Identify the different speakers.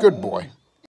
Speaker 1: Good boy.